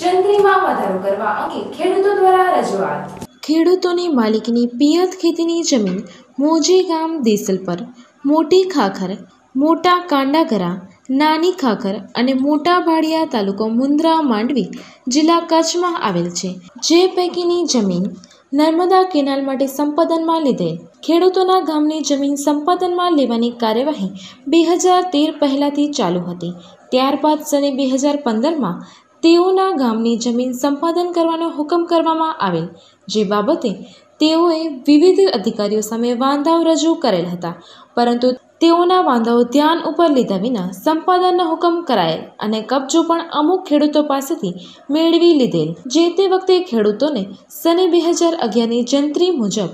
જંત્રીમાં વધારો કરવા અંગે ખેડૂતો દ્વારા રજૂઆત. ખેડૂતોની માલિકીની પિયત ખેતીની જમીન મોજી ગામ દેસલ પર. મોટી ખાખર, મોટા કાંડાગરા નાની ખાખર અને મોટા ભાડિયા તાલુકો મુન્દ્રા માંડવી જિલ્લા કચ્છમાં આવેલ છે. જે પૈકીની જમીન નર્મદા કેનાલ માટે સંપાદનમાં લીધેલ. ખેડૂતોના ગામની જમીન સંપાદનમાં લેવાની કાર્યવાહી બે હજાર તેર પહેલાંથી ચાલુ હતી. ત્યારબાદ સને બે હજાર પંદરમાં તેઓના ગામની જમીન સંપાદન કરવાનો હુકમ કરવામાં આવેલ. જે બાબતે તેઓએ વિવિધ અધિકારીઓ સામે વાંધાઓ રજૂ કરેલ હતા. પરંતુ તેઓના વાંધાઓ ધ્યાન ઉપર લીધા વિના સંપાદનનો હુકમ કરાયેલ અને કબજો પણ અમુક ખેડૂતો પાસેથી મેળવી લીધેલ. જે તે વખતે ખેડૂતોને સને બે હજાર અગિયારની જંત્રી મુજબ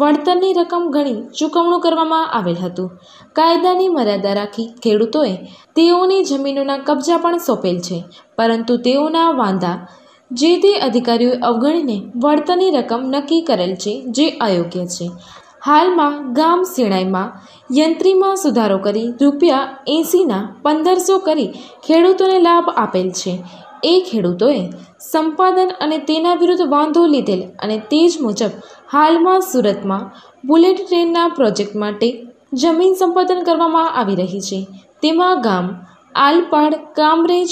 વળતરની રકમ ગણી ચૂકવણું કરવામાં આવેલ હતું. કાયદાની મર્યાદા રાખી ખેડૂતોએ તેઓની જમીનોના કબજા પણ સોંપેલ છે, પરંતુ તેઓના વાંધા જે તે અધિકારીઓએ અવગણીને વળતરની રકમ નક્કી કરેલ છે, જે અયોગ્ય છે. હાલમાં ગામ સિણાઈમાં યંત્રીમાં સુધારો કરી રૂપિયા એંસીના પંદરસો કરી ખેડૂતોને લાભ આપેલ છે. એ ખેડૂતોએ સંપાદન અને તેના વિરુદ્ધ વાંધો લીધેલ અને તે જ મુજબ હાલમાં સુરતમાં બુલેટ ટ્રેનના પ્રોજેક્ટ માટે જમીન સંપાદન કરવામાં આવી રહી છે. તેમાં ગામ, આલપાડ, કામરેજ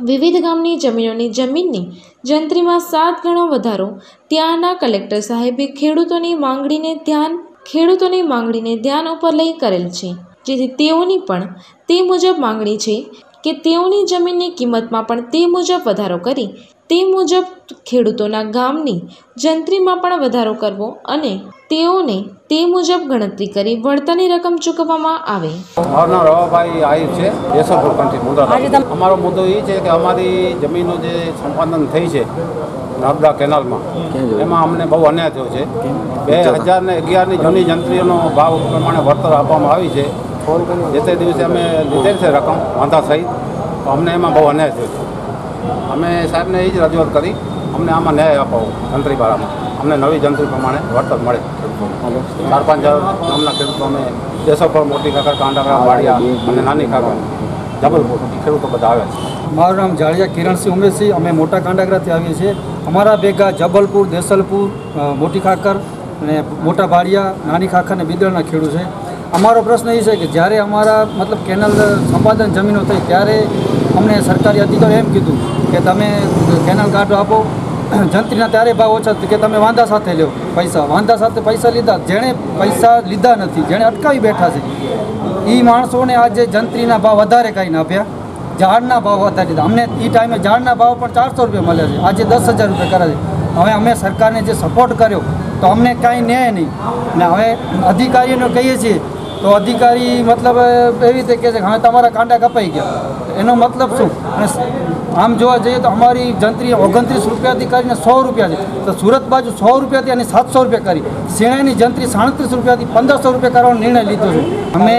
વિવિધ ગામની જમીનોની જમીનની જંત્રીમાં સાત ગણો વધારો ત્યાંના કલેક્ટર સાહેબે ખેડૂતોની માંગણીને ધ્યાન ખેડૂતોની માંગણીને ધ્યાન ઉપર લઈ કરેલ છે. જેથી તેઓની પણ તે મુજબ માંગણી છે કે તેઓની જમીનની કિંમતમાં પણ તે મુજબ વધારો કરી તે મુજબ ખેડૂતોના ગામની જંત્રીમાં પણ વધારો કરવો અને તેઓને તે મુજબ ગણતરી કરી વળતરની રકમ ચૂકવવામાં આવે. મારું રવાભાઈ આહિર છે કંઠી અમારો મુદ્દો એ છે કે અમારી જમીનનું જે સંપાદન થઈ છે નર્મદા કેનાલમાં એમાં અમને બહુ અન્યાય થયો છે. બે હજાર ને અગિયારની જૂની જંત્રીઓનો ભાવ પ્રમાણે વળતર આપવામાં આવી છે. જે તે દિવસે અમે લીધેલ છે રકમ વાંધા સહિત તો અમને એમાં બહુ અન્યાય થયો છે. અમે સાહેબને એ જ રજૂઆત કરી, અમને આમાં ન્યાય અપાવો જંત્રી વાળામાં અમને નવી જંત્રી પ્રમાણે વળતર મળે. ચાર પાંચ હજાર ગામના ખેડૂતો અમે દેશો પર મોટી કાકર કાંડાકરા વાડિયા અને નાની કાકર. જબલપુર. ખેડૂતો બધા આવે. મારું નામ જાળિયા કિરણસિંહ ઉમેશસિંહ. અમે મોટા કાંડાકરાથી આવીએ છીએ. અમારા ભેગા જબલપુર, દેસલપુર મોટી ખાકર અને મોટા ભાડિયા નાની ખાખર અને બિદળના ખેડૂત છે. અમારો પ્રશ્ન એ છે કે જ્યારે અમારા, મતલબ કેનલ સંપાદન જમીનો થઈ, ત્યારે અમને સરકારી અધિકારીઓ એમ કીધું કે તમે કેનલ કાઢો આપો, જંત્રીના ત્યારે ભાવ ઓછા કે તમે વાંધા સાથે લો પૈસા. વાંધા સાથે પૈસા લીધા, જેણે પૈસા લીધા નથી, જેણે અટકાવી બેઠા છે. એ માણસોને આજે જંત્રીના ભાવ વધારે કાંઈ આપ્યા. ઝાડના ભાવ વધારી દીધા અમને એ ટાઈમે ઝાડના ભાવ પણ ચારસો રૂપિયા મળ્યા છે. આજે દસ હજાર રૂપિયા કરે છે. હવે અમે સરકારને જે સપોર્ટ કર્યો, તો અમને કાંઈ ન્યાય નહીં. ને હવે અધિકારીઓને કહીએ છીએ તો અધિકારી મતલબ એવી રીતે કહે છે કે હવે તમારા કાંડા કપાઈ ગયા. એનો મતલબ શું? અને આમ જોવા જઈએ તો અમારી જંત્રી ઓગણત્રીસ રૂપિયાથી કરીને સો રૂપિયા છે. તો સુરત બાજુ સો રૂપિયાથી અને સાતસો રૂપિયા કરી. શેણાની જંત્રી સાડત્રીસ રૂપિયાથી પંદરસો રૂપિયા કરવાનો નિર્ણય લીધો છે. અમે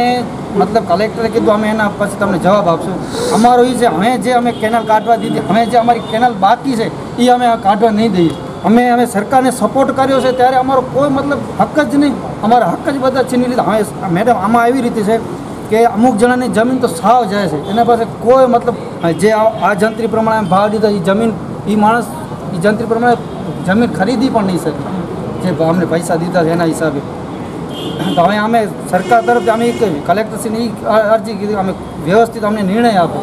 મતલબ કલેક્ટરે કીધું, અમે એના પછી તમને જવાબ આપશું. અમારો એ છે હવે જે અમે કેનાલ કાઢવા દીધી હવે જે અમારી કેનાલ બાકી છે એ અમે કાઢવા નહીં દઈએ. અમે અમે સરકારને સપોર્ટ કર્યો છે, ત્યારે અમારો કોઈ મતલબ હક જ નહીં. અમારા હક જ બધા છીની લીધા. હવે મેડમ આમાં એવી રીતે છે કે અમુક જણાની જમીન તો સાવ જાય છે. એના પાસે કોઈ મતલબ જે આ જંત્રી પ્રમાણે ભાવ દીધો એ જમીન એ માણસ એ જંત્રી પ્રમાણે જમીન ખરીદી પણ નહીં શકે. જે અમને પૈસા દીધા છે એના હિસાબે. તો હવે અમે સરકાર તરફથી અમે કહ્યું અરજી કીધી, અમે વ્યવસ્થિત અમને નિર્ણય આપો